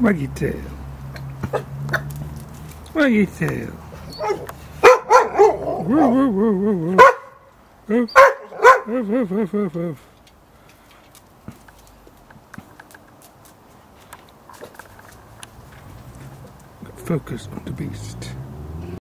Waggy tail. Waggy tail. Woo, woo, woo, woo, woo. Woof, woof, woof, woof, woof. Focus on the beast.